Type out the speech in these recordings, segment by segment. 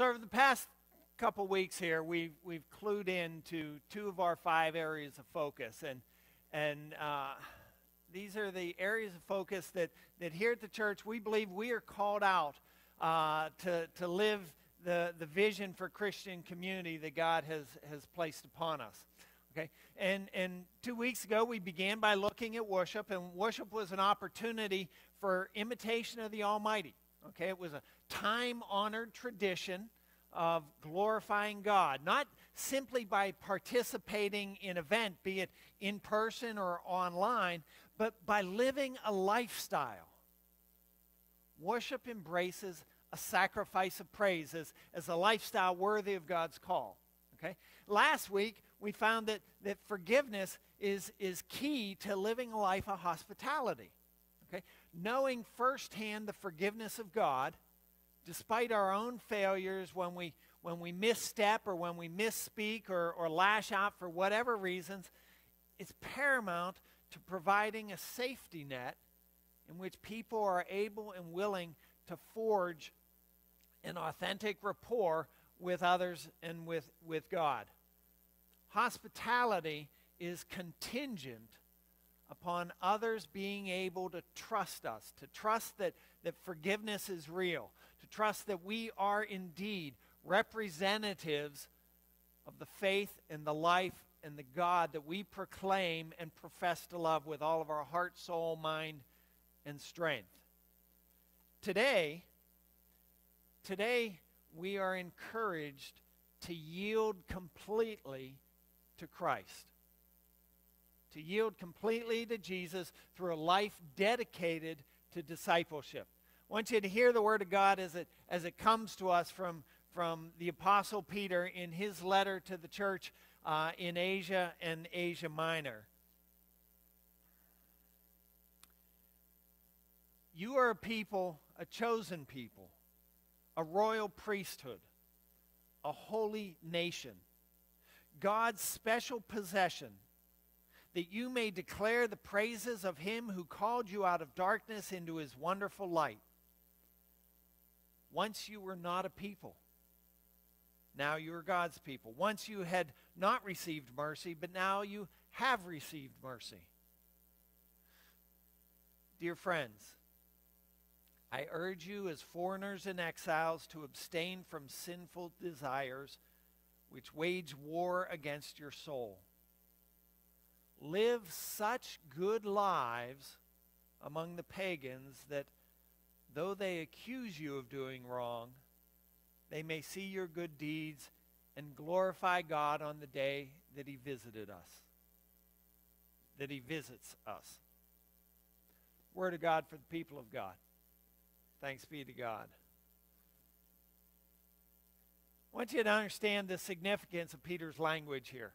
So over the past couple weeks here, we've we've clued into two of our five areas of focus, and and uh, these are the areas of focus that that here at the church we believe we are called out uh, to to live the the vision for Christian community that God has has placed upon us. Okay, and and two weeks ago we began by looking at worship, and worship was an opportunity for imitation of the Almighty. Okay, it was a time honored tradition of glorifying God, not simply by participating in event, be it in person or online, but by living a lifestyle. Worship embraces a sacrifice of praise as, as a lifestyle worthy of God's call. Okay? Last week, we found that, that forgiveness is, is key to living a life of hospitality. Okay? Knowing firsthand the forgiveness of God despite our own failures, when we, when we misstep or when we misspeak or, or lash out for whatever reasons, it's paramount to providing a safety net in which people are able and willing to forge an authentic rapport with others and with, with God. Hospitality is contingent upon others being able to trust us, to trust that, that forgiveness is real, trust that we are indeed representatives of the faith and the life and the God that we proclaim and profess to love with all of our heart, soul, mind, and strength. Today, today we are encouraged to yield completely to Christ. To yield completely to Jesus through a life dedicated to discipleship. I want you to hear the word of God as it, as it comes to us from, from the Apostle Peter in his letter to the church uh, in Asia and Asia Minor. You are a people, a chosen people, a royal priesthood, a holy nation, God's special possession, that you may declare the praises of him who called you out of darkness into his wonderful light. Once you were not a people. Now you are God's people. Once you had not received mercy, but now you have received mercy. Dear friends, I urge you as foreigners and exiles to abstain from sinful desires which wage war against your soul. Live such good lives among the pagans that though they accuse you of doing wrong, they may see your good deeds and glorify God on the day that he visited us, that he visits us. Word of God for the people of God. Thanks be to God. I want you to understand the significance of Peter's language here.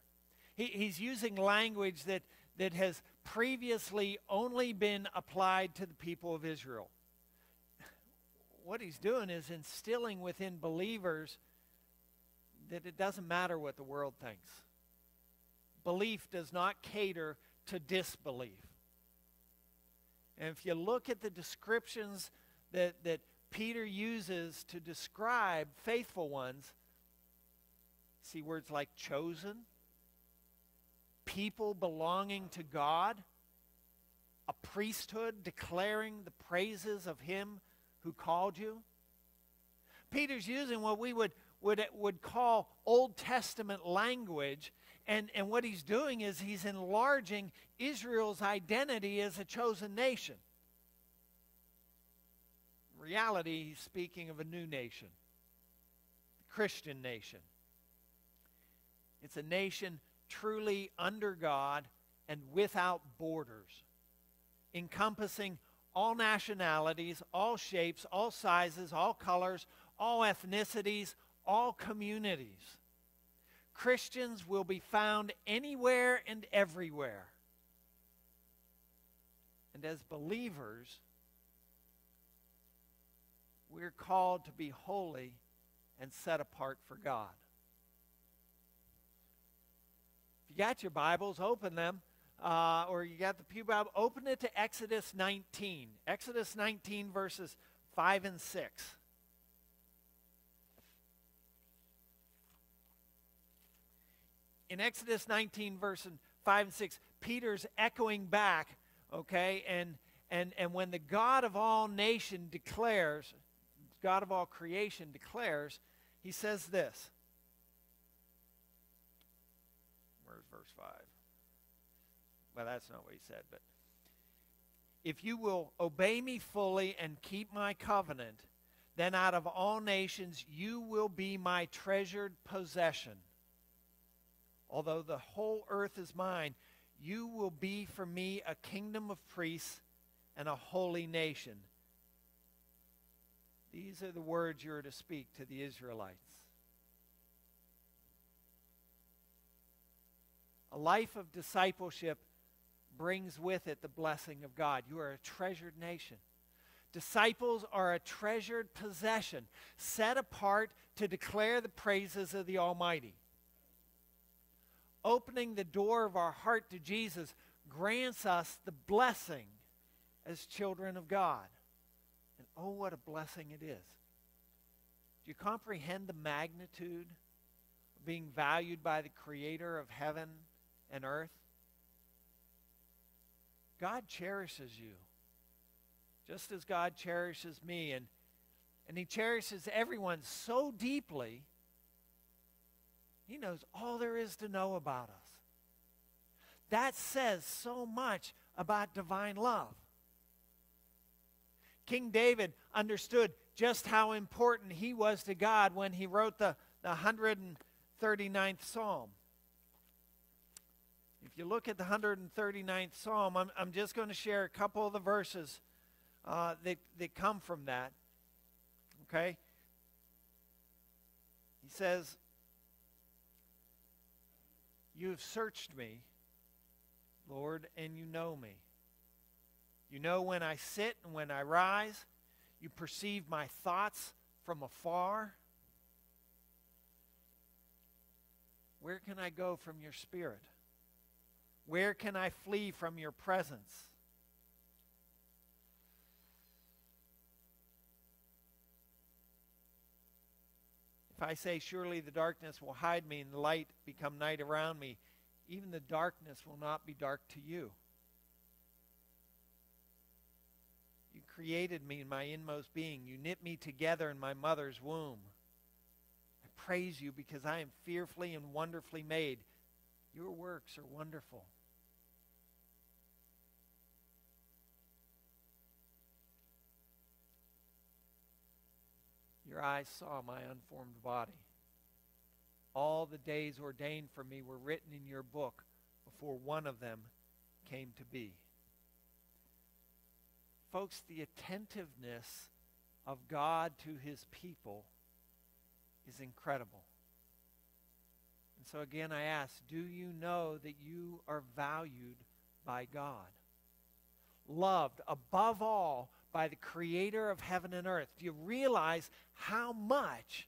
He, he's using language that, that has previously only been applied to the people of Israel what he's doing is instilling within believers that it doesn't matter what the world thinks. Belief does not cater to disbelief. And if you look at the descriptions that, that Peter uses to describe faithful ones, see words like chosen, people belonging to God, a priesthood declaring the praises of Him who called you? Peter's using what we would, would, would call Old Testament language, and, and what he's doing is he's enlarging Israel's identity as a chosen nation. Reality, he's speaking of a new nation, the Christian nation. It's a nation truly under God and without borders, encompassing all nationalities, all shapes, all sizes, all colors, all ethnicities, all communities. Christians will be found anywhere and everywhere. And as believers, we're called to be holy and set apart for God. If you got your Bibles, open them uh, or you got the Pew Bible, open it to Exodus 19. Exodus 19, verses 5 and 6. In Exodus 19, verses 5 and 6, Peter's echoing back, okay, and, and, and when the God of all nation declares, God of all creation declares, he says this Well, that's not what he said, but if you will obey me fully and keep my covenant, then out of all nations you will be my treasured possession. Although the whole earth is mine, you will be for me a kingdom of priests and a holy nation. These are the words you are to speak to the Israelites. A life of discipleship brings with it the blessing of God. You are a treasured nation. Disciples are a treasured possession set apart to declare the praises of the Almighty. Opening the door of our heart to Jesus grants us the blessing as children of God. And oh, what a blessing it is. Do you comprehend the magnitude of being valued by the Creator of heaven and earth? God cherishes you just as God cherishes me. And, and He cherishes everyone so deeply, He knows all there is to know about us. That says so much about divine love. King David understood just how important he was to God when he wrote the, the 139th Psalm. If you look at the 139th Psalm, I'm, I'm just going to share a couple of the verses uh, that, that come from that. Okay? He says, You have searched me, Lord, and you know me. You know when I sit and when I rise. You perceive my thoughts from afar. Where can I go from your spirit? Where can I flee from your presence? If I say, Surely the darkness will hide me and the light become night around me, even the darkness will not be dark to you. You created me in my inmost being. You knit me together in my mother's womb. I praise you because I am fearfully and wonderfully made. Your works are wonderful. Your eyes saw my unformed body. All the days ordained for me were written in your book before one of them came to be. Folks, the attentiveness of God to his people is incredible. And so again, I ask, do you know that you are valued by God? Loved above all by the creator of heaven and earth. Do you realize how much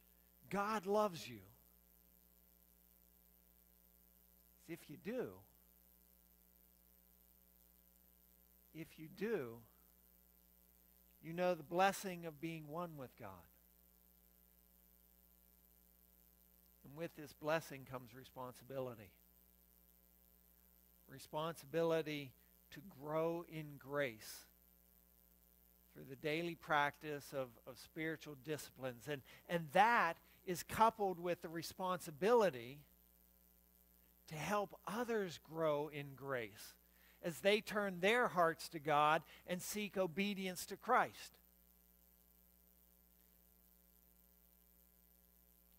God loves you? If you do, if you do, you know the blessing of being one with God. And with this blessing comes responsibility. Responsibility to grow in grace the daily practice of, of spiritual disciplines. And, and that is coupled with the responsibility to help others grow in grace as they turn their hearts to God and seek obedience to Christ.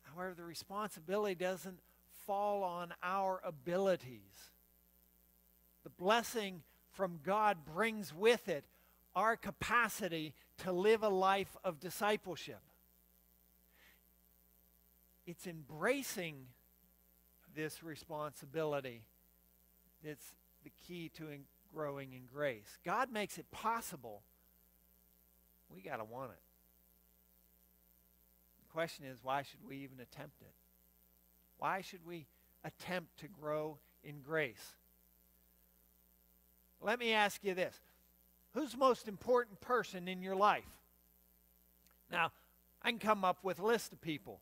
However, the responsibility doesn't fall on our abilities. The blessing from God brings with it our capacity to live a life of discipleship. It's embracing this responsibility that's the key to in growing in grace. God makes it possible. We got to want it. The question is, why should we even attempt it? Why should we attempt to grow in grace? Let me ask you this Who's the most important person in your life? Now, I can come up with a list of people,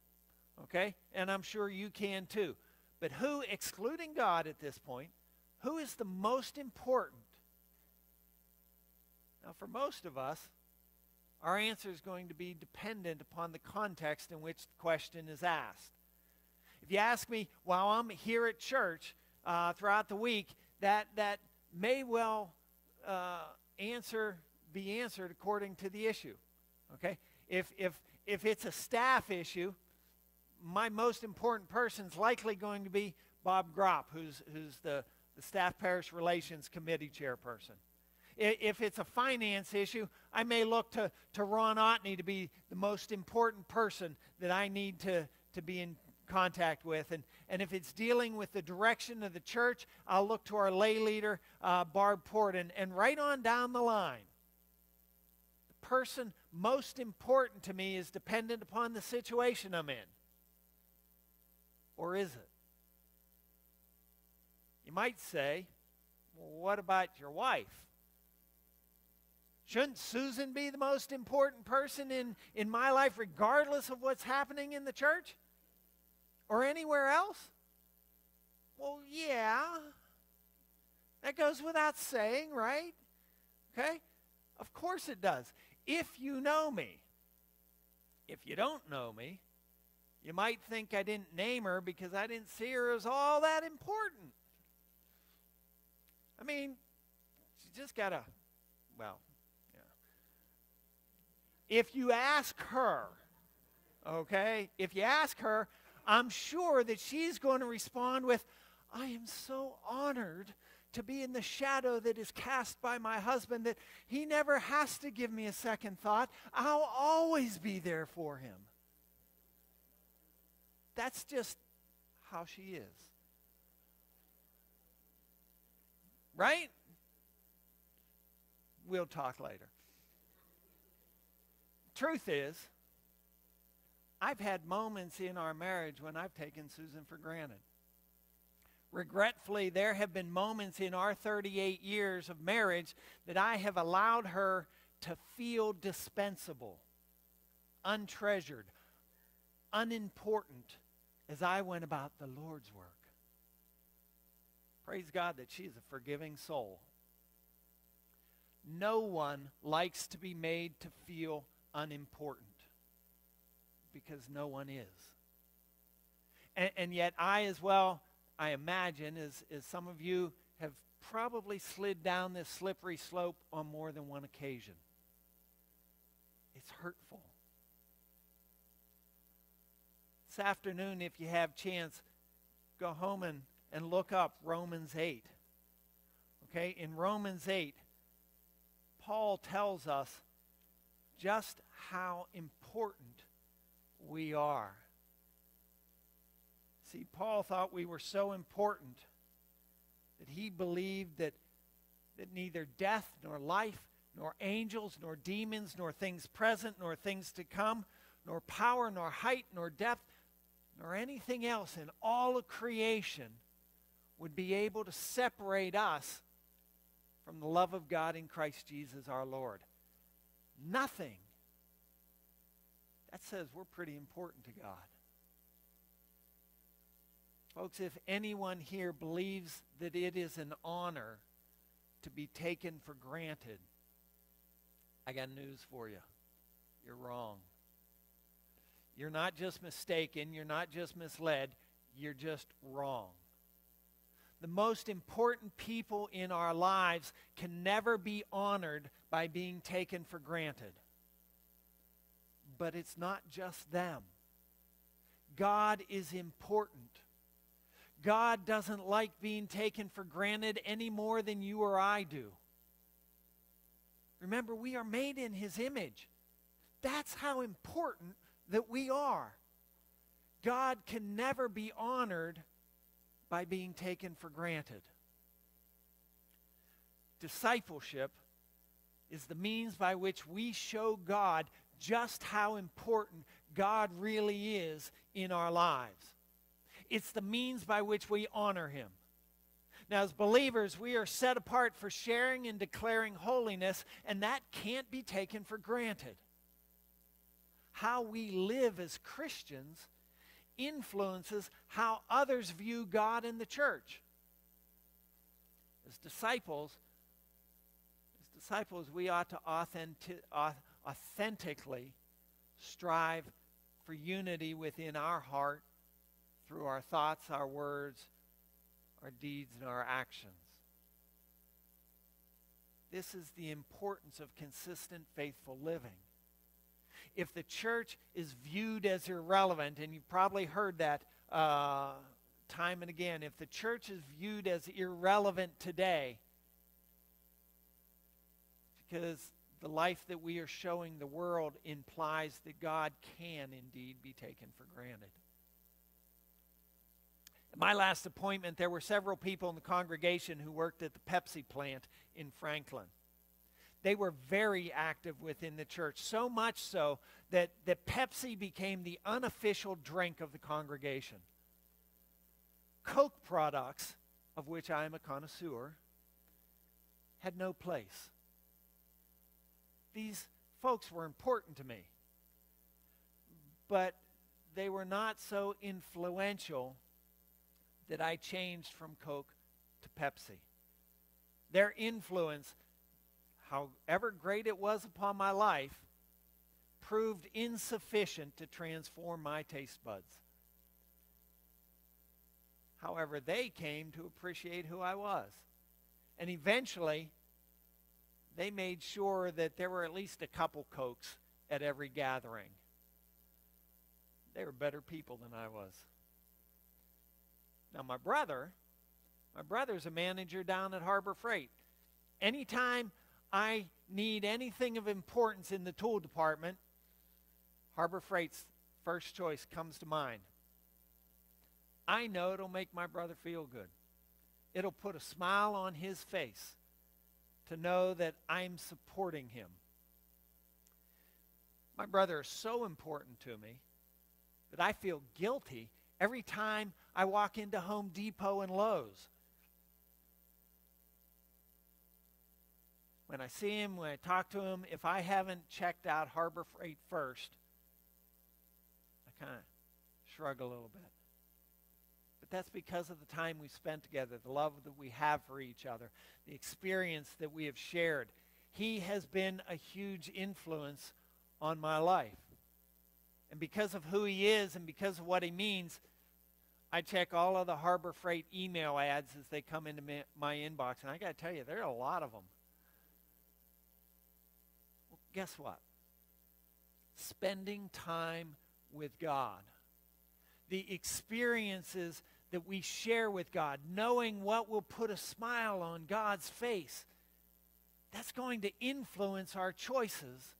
okay? And I'm sure you can too. But who, excluding God at this point, who is the most important? Now, for most of us, our answer is going to be dependent upon the context in which the question is asked. If you ask me while I'm here at church uh, throughout the week, that, that may well uh, answer be answered according to the issue. Okay? If, if, if it's a staff issue, my most important person is likely going to be Bob Gropp, who's, who's the, the Staff Parish Relations Committee chairperson. If it's a finance issue, I may look to, to Ron Otney to be the most important person that I need to, to be in contact with. And, and if it's dealing with the direction of the church, I'll look to our lay leader, uh, Barb Port, and, and right on down the line. The person most important to me is dependent upon the situation I'm in. Or is it? You might say, well, what about your wife? Shouldn't Susan be the most important person in, in my life, regardless of what's happening in the church or anywhere else? Well, yeah. That goes without saying, right? Okay? Of course it does. If you know me. If you don't know me, you might think I didn't name her because I didn't see her as all that important. I mean, she just got a, well, yeah. if you ask her, okay, if you ask her, I'm sure that she's going to respond with, I am so honored to be in the shadow that is cast by my husband that he never has to give me a second thought. I'll always be there for him. That's just how she is. Right? We'll talk later. Truth is, I've had moments in our marriage when I've taken Susan for granted. Regretfully, there have been moments in our 38 years of marriage that I have allowed her to feel dispensable, untreasured, unimportant as I went about the Lord's work. Praise God that she's a forgiving soul. No one likes to be made to feel unimportant because no one is. And, and, yet, I as well, I imagine, as, as some of you have probably slid down this slippery slope on more than one occasion. It's hurtful. This afternoon, if you have chance, go home and, and look up Romans 8. Okay, in Romans 8, Paul tells us just how important we are. See, Paul thought we were so important that he believed that, that neither death nor life, nor angels, nor demons, nor things present, nor things to come, nor power, nor height, nor depth, nor anything else in all of creation would be able to separate us from the love of God in Christ Jesus our Lord. Nothing. That says we're pretty important to God. Folks, if anyone here believes that it is an honor to be taken for granted, I got news for you. You're wrong. You're not just mistaken, you're not just misled, you're just wrong. The most important people in our lives can never be honored by being taken for granted. But it's not just them. God is important. God doesn't like being taken for granted any more than you or I do. Remember, we are made in His image. That's how important that we are. God can never be honored by being taken for granted. Discipleship is the means by which we show God just how important God really is in our lives. It's the means by which we honor Him. Now, as believers, we are set apart for sharing and declaring holiness, and that can't be taken for granted. How we live as Christians influences how others view God and the church. As disciples, as disciples, we ought to authentic, authentically strive for unity within our heart through our thoughts, our words, our deeds, and our actions. This is the importance of consistent, faithful living. If the church is viewed as irrelevant, and you've probably heard that uh, time and again, if the church is viewed as irrelevant today, because the life that we are showing the world implies that God can indeed be taken for granted. At my last appointment, there were several people in the congregation who worked at the Pepsi plant in Franklin. They were very active within the church, so much so that, that Pepsi became the unofficial drink of the congregation. Coke products, of which I am a connoisseur, had no place. These folks were important to me, but they were not so influential that I changed from Coke to Pepsi. Their influence, however great it was upon my life, proved insufficient to transform my taste buds. However, they came to appreciate who I was. And eventually, they made sure that there were at least a couple Cokes at every gathering. They were better people than I was. Now, my brother, my brother's a manager down at Harbor Freight. Anytime I need anything of importance in the tool department, Harbor Freight's first choice comes to mind. I know it'll make my brother feel good. It'll put a smile on his face to know that I'm supporting him. My brother is so important to me that I feel guilty every time I walk into Home Depot and Lowe's. When I see him, when I talk to him, if I haven't checked out Harbor Freight first, I kind of shrug a little bit. But that's because of the time we spent together, the love that we have for each other, the experience that we have shared. He has been a huge influence on my life. And because of who he is and because of what he means, I check all of the Harbor Freight email ads as they come into my inbox. And I got to tell you, there are a lot of them. Well, guess what? Spending time with God, the experiences that we share with God, knowing what will put a smile on God's face, that's going to influence our choices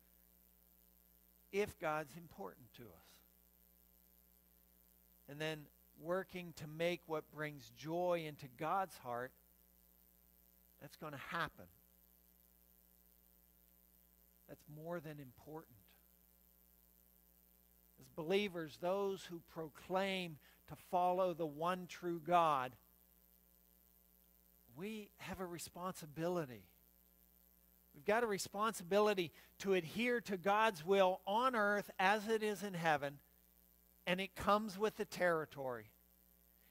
if God's important to us. And then working to make what brings joy into God's heart, that's going to happen. That's more than important. As believers, those who proclaim to follow the one true God, we have a responsibility. We've got a responsibility to adhere to God's will on earth as it is in heaven, and it comes with the territory.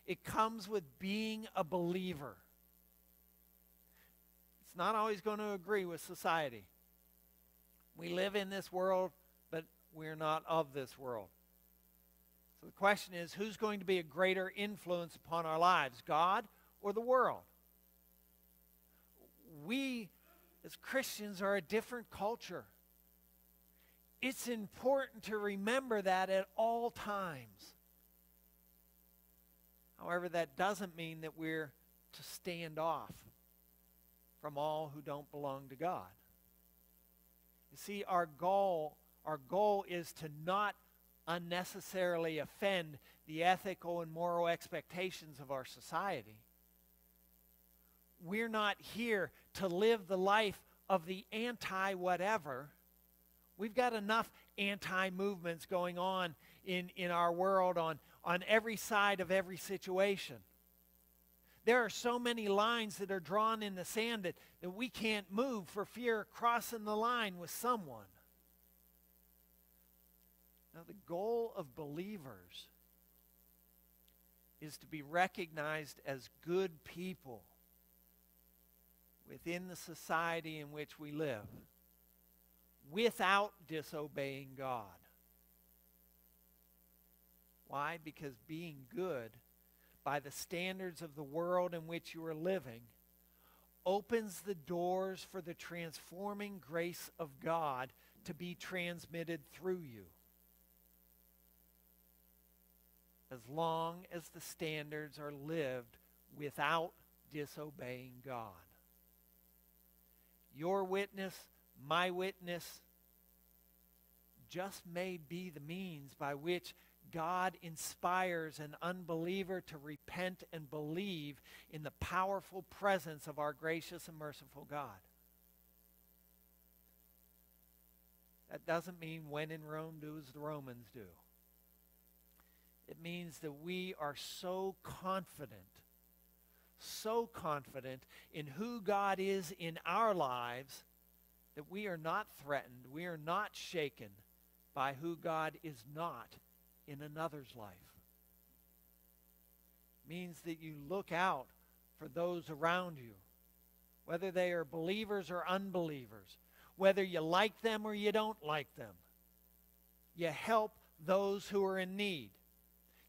It comes with being a believer. It's not always going to agree with society. We live in this world, but we're not of this world. So the question is who's going to be a greater influence upon our lives, God or the world? We, as Christians, are a different culture. It's important to remember that at all times. However, that doesn't mean that we're to stand off from all who don't belong to God. You see, our goal, our goal is to not unnecessarily offend the ethical and moral expectations of our society. We're not here to live the life of the anti whatever. We've got enough anti movements going on in, in our world on, on every side of every situation. There are so many lines that are drawn in the sand that, that we can't move for fear of crossing the line with someone. Now, the goal of believers is to be recognized as good people within the society in which we live without disobeying God. Why? Because being good by the standards of the world in which you are living opens the doors for the transforming grace of God to be transmitted through you. As long as the standards are lived without disobeying God. Your witness, my witness, just may be the means by which God inspires an unbeliever to repent and believe in the powerful presence of our gracious and merciful God. That doesn't mean when in Rome, do as the Romans do. It means that we are so confident, so confident in who God is in our lives that we are not threatened, we are not shaken by who God is not in another's life. It means that you look out for those around you, whether they are believers or unbelievers, whether you like them or you don't like them. You help those who are in need.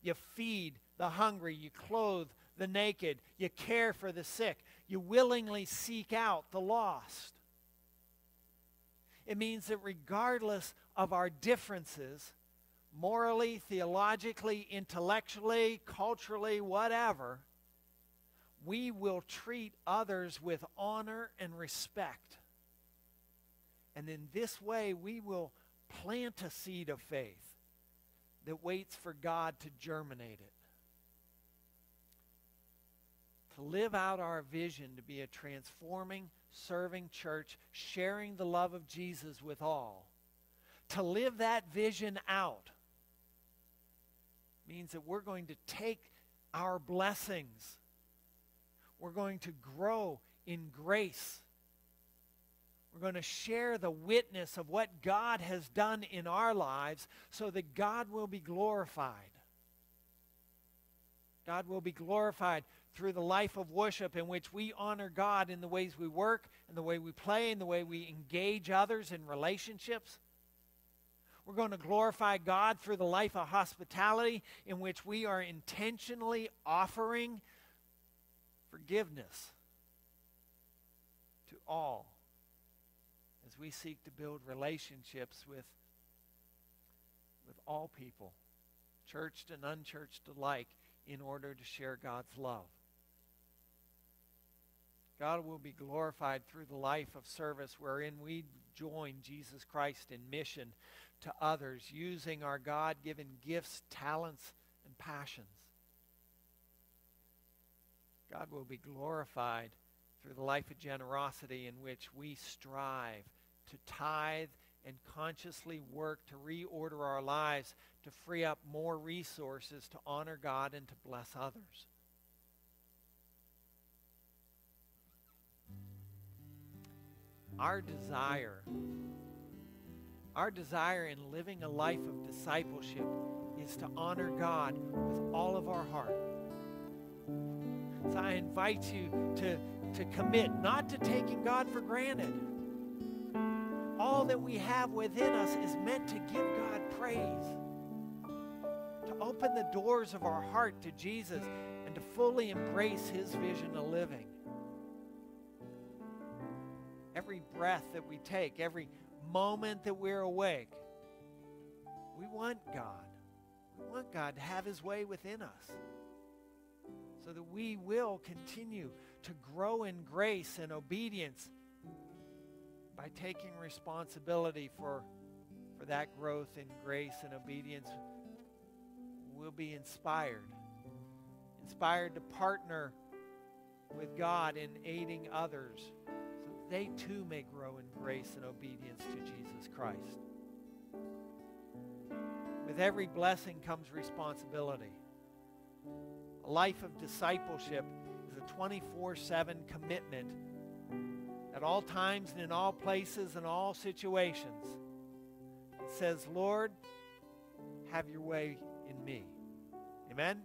You feed the hungry. You clothe the naked. You care for the sick. You willingly seek out the lost. It means that regardless of our differences, morally, theologically, intellectually, culturally, whatever, we will treat others with honor and respect. And in this way, we will plant a seed of faith that waits for God to germinate it. To live out our vision to be a transforming, serving church, sharing the love of Jesus with all. To live that vision out means that we're going to take our blessings, we're going to grow in grace. We're going to share the witness of what God has done in our lives so that God will be glorified. God will be glorified through the life of worship in which we honor God in the ways we work, in the way we play, in the way we engage others in relationships. We're going to glorify God through the life of hospitality in which we are intentionally offering forgiveness to all we seek to build relationships with, with all people, churched and unchurched alike, in order to share God's love. God will be glorified through the life of service wherein we join Jesus Christ in mission to others using our God given gifts, talents, and passions. God will be glorified through the life of generosity in which we strive to tithe and consciously work to reorder our lives to free up more resources to honor God and to bless others. Our desire our desire in living a life of discipleship is to honor God with all of our heart. So I invite you to, to commit not to taking God for granted. All that we have within us is meant to give God praise, to open the doors of our heart to Jesus, and to fully embrace his vision of living. Every breath that we take, every moment that we're awake, we want God. We want God to have his way within us so that we will continue to grow in grace and obedience by taking responsibility for, for that growth in grace and obedience. We'll be inspired. Inspired to partner with God in aiding others so they too may grow in grace and obedience to Jesus Christ. With every blessing comes responsibility. A life of discipleship is a 24 7 commitment at all times and in all places and all situations. It says, Lord, have your way in me. Amen?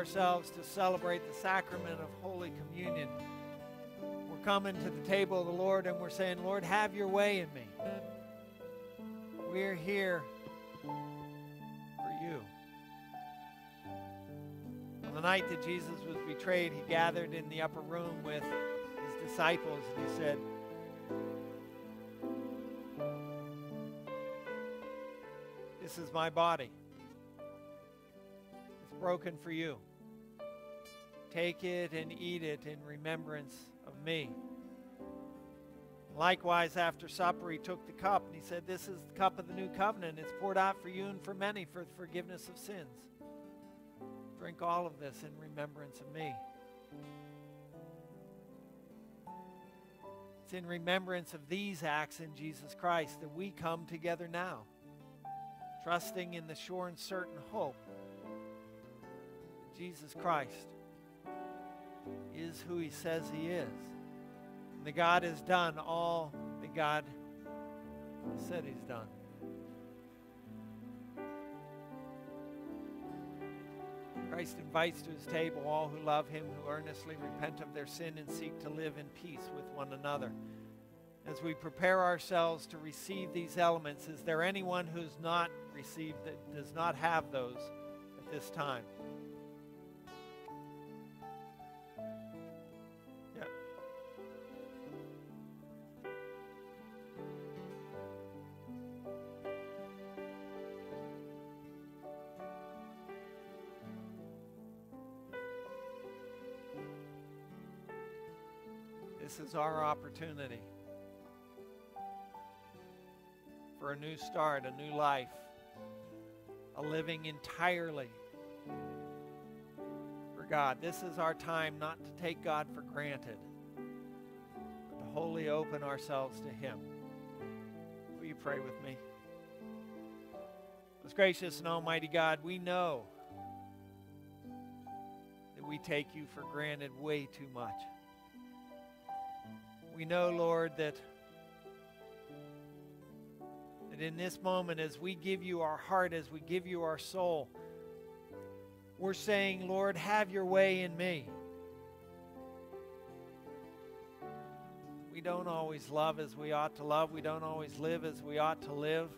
Ourselves to celebrate the sacrament of Holy Communion. We're coming to the table of the Lord and we're saying, Lord, have your way in me. We're here for you. On the night that Jesus was betrayed, he gathered in the upper room with his disciples and he said, This is my body. It's broken for you. Take it and eat it in remembrance of me. Likewise, after supper, he took the cup and he said, This is the cup of the new covenant. It's poured out for you and for many for the forgiveness of sins. Drink all of this in remembrance of me. It's in remembrance of these acts in Jesus Christ that we come together now, trusting in the sure and certain hope Jesus Christ is who he says he is. And the God has done all that God said he's done. Christ invites to his table all who love him, who earnestly repent of their sin and seek to live in peace with one another. As we prepare ourselves to receive these elements, is there anyone who's not received that does not have those at this time? Yeah. This is our opportunity for a new start, a new life, a living entirely for God. This is our time not to take God for granted, but to wholly open ourselves to Him. Will you pray with me? Most gracious and almighty God, we know that we take you for granted way too much. We know, Lord, that, that in this moment, as we give you our heart, as we give you our soul, we're saying, Lord, have your way in me. We don't always love as we ought to love. We don't always live as we ought to live.